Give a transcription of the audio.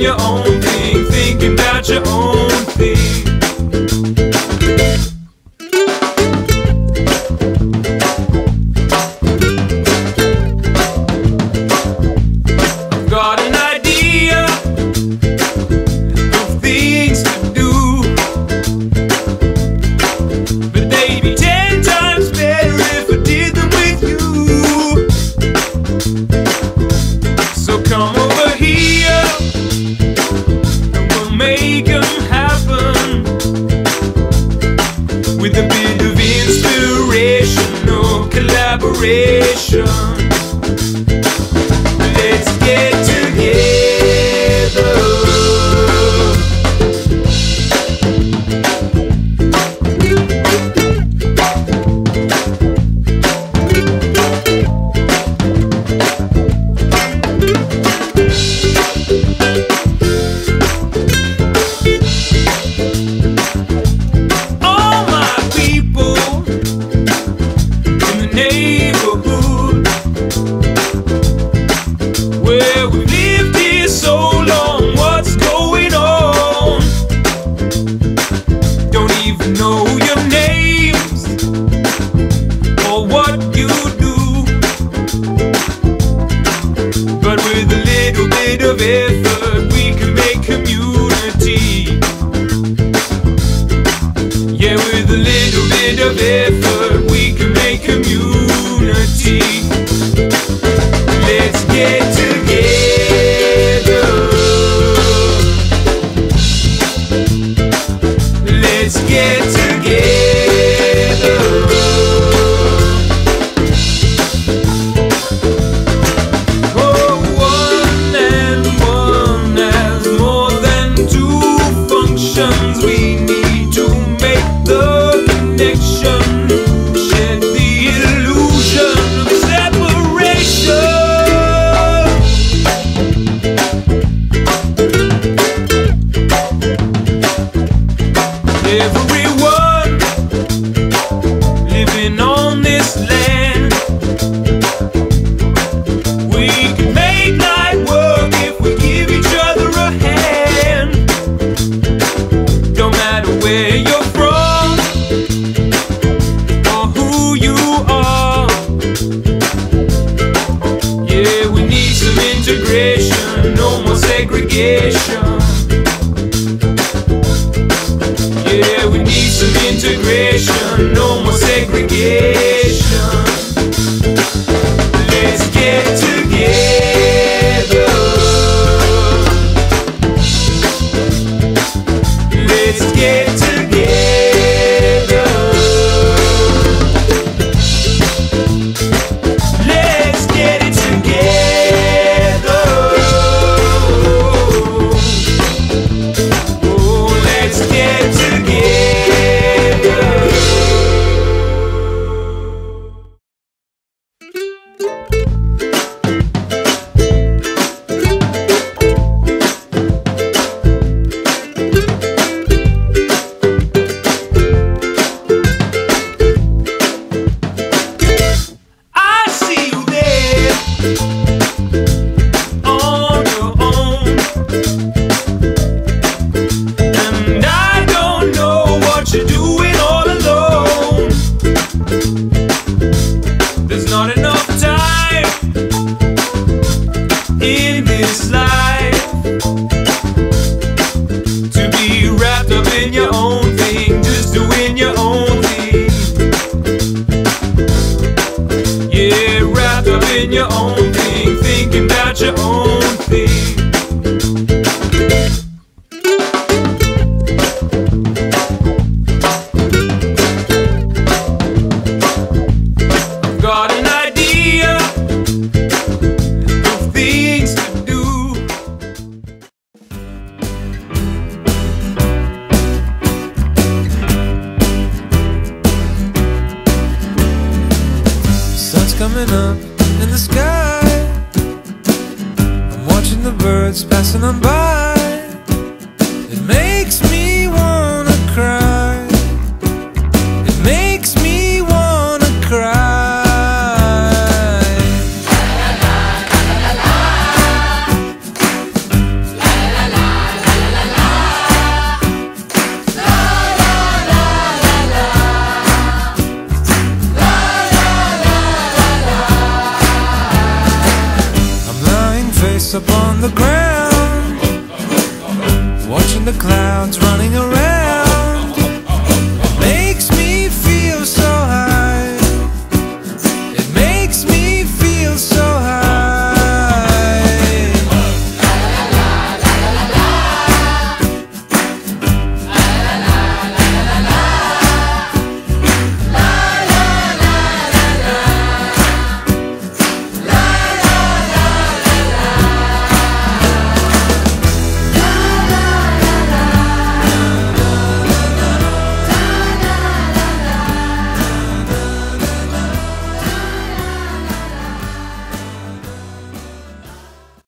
your own need some integration. No in your own the birds passing on by. It makes me on the ground, watching the clouds.